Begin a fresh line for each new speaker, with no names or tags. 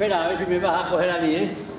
Espera, a ver si me vas a coger a mí, ¿eh?